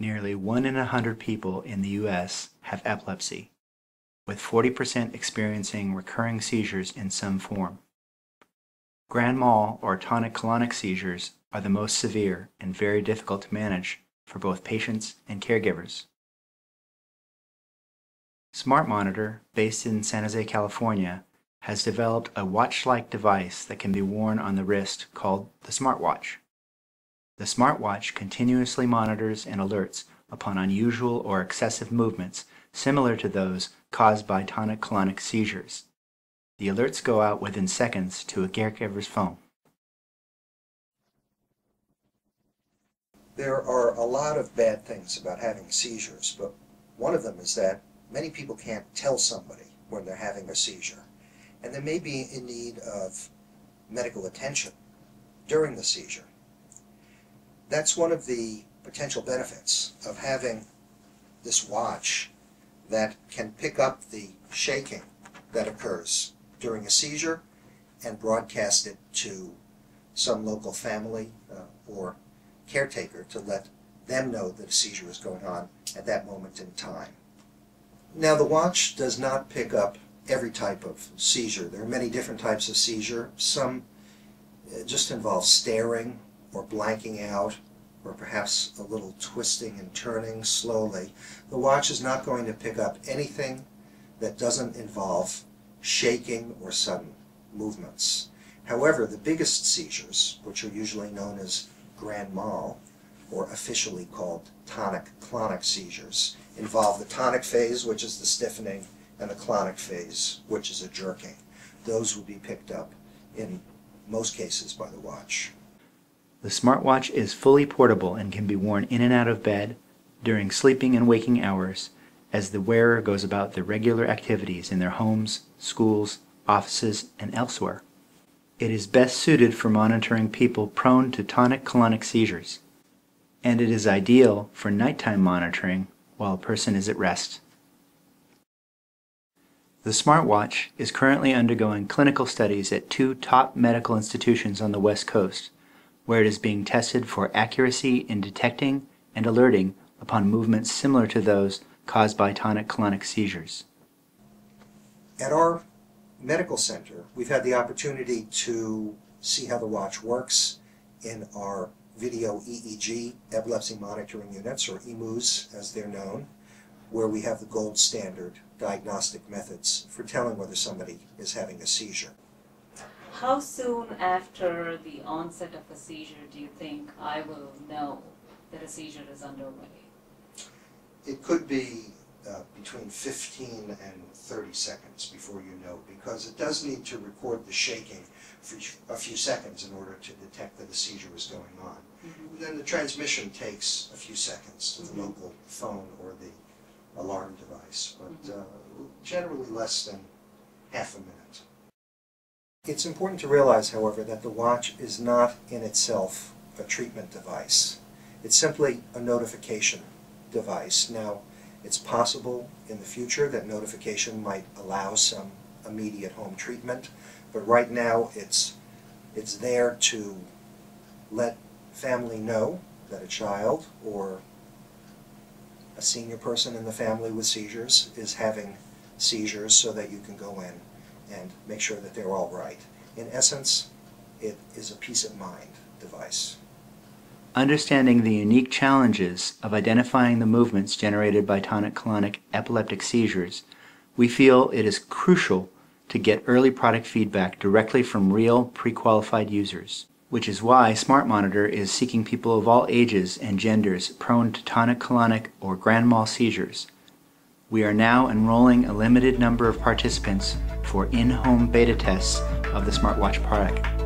Nearly 1 in a 100 people in the U.S. have epilepsy, with 40% experiencing recurring seizures in some form. Grand mal or tonic-clonic seizures are the most severe and very difficult to manage for both patients and caregivers. Smart Monitor, based in San Jose, California, has developed a watch-like device that can be worn on the wrist called the smartwatch. The smartwatch continuously monitors and alerts upon unusual or excessive movements similar to those caused by tonic-clonic seizures. The alerts go out within seconds to a caregiver's phone. There are a lot of bad things about having seizures, but one of them is that many people can't tell somebody when they're having a seizure, and they may be in need of medical attention during the seizure. That's one of the potential benefits of having this watch that can pick up the shaking that occurs during a seizure and broadcast it to some local family uh, or caretaker to let them know that a seizure is going on at that moment in time. Now the watch does not pick up every type of seizure. There are many different types of seizure. Some uh, just involve staring or blanking out or perhaps a little twisting and turning slowly. The watch is not going to pick up anything that doesn't involve shaking or sudden movements. However, the biggest seizures, which are usually known as grand mal, or officially called tonic-clonic seizures, involve the tonic phase, which is the stiffening, and the clonic phase, which is a jerking. Those would be picked up in most cases by the watch. The smartwatch is fully portable and can be worn in and out of bed during sleeping and waking hours as the wearer goes about their regular activities in their homes, schools, offices, and elsewhere. It is best suited for monitoring people prone to tonic-clonic seizures, and it is ideal for nighttime monitoring while a person is at rest. The smartwatch is currently undergoing clinical studies at two top medical institutions on the West Coast, where it is being tested for accuracy in detecting and alerting upon movements similar to those caused by tonic-clonic seizures. At our medical center, we've had the opportunity to see how the watch works in our video EEG epilepsy monitoring units, or EMUs as they're known, where we have the gold standard diagnostic methods for telling whether somebody is having a seizure. How soon after the onset of a seizure do you think I will know that a seizure is underway? It could be uh, between 15 and 30 seconds before you know, because it does need to record the shaking for a few seconds in order to detect that a seizure is going on. Mm -hmm. Then the transmission takes a few seconds to the mm -hmm. local phone or the alarm device, but mm -hmm. uh, generally less than half a minute. It's important to realize, however, that the watch is not in itself a treatment device. It's simply a notification device. Now, it's possible in the future that notification might allow some immediate home treatment, but right now it's, it's there to let family know that a child or a senior person in the family with seizures is having seizures so that you can go in and make sure that they're all right. In essence, it is a peace of mind device. Understanding the unique challenges of identifying the movements generated by tonic-clonic epileptic seizures, we feel it is crucial to get early product feedback directly from real pre-qualified users, which is why Smart Monitor is seeking people of all ages and genders prone to tonic-clonic or grand mal seizures. We are now enrolling a limited number of participants for in-home beta tests of the smartwatch product.